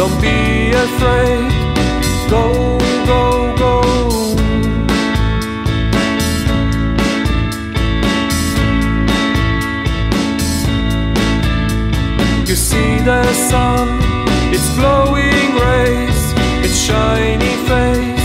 Don't be afraid. Go, go, go. You see the sun, its glowing rays, its shiny face.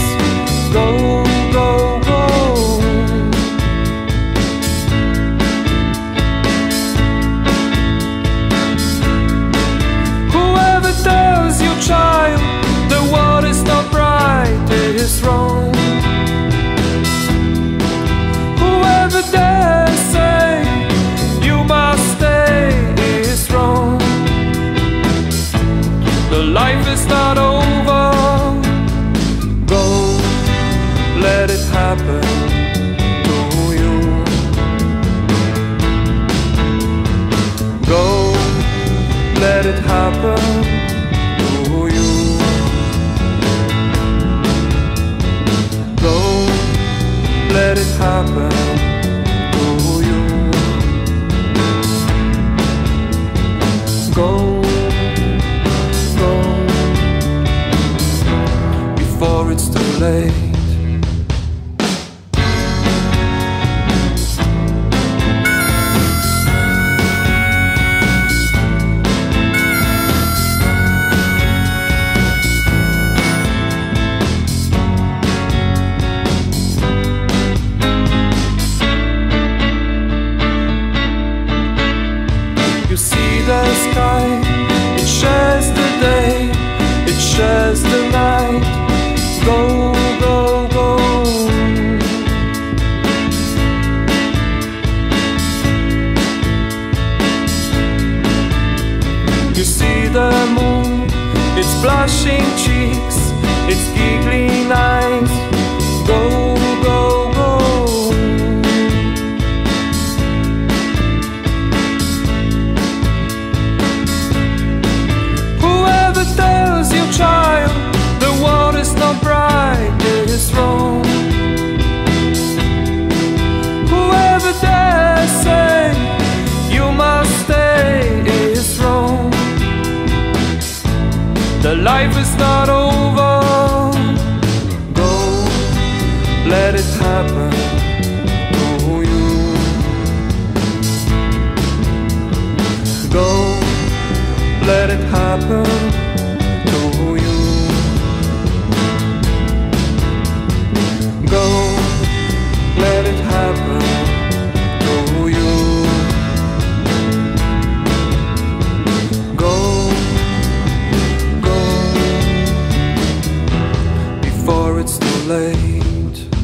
Let it happen to you. Go, let it happen to you. Go, go, before it's too late. The moon, its blushing cheeks, its giggling eyes. Life is not over. Go, let it happen. Go, let it happen it's too late.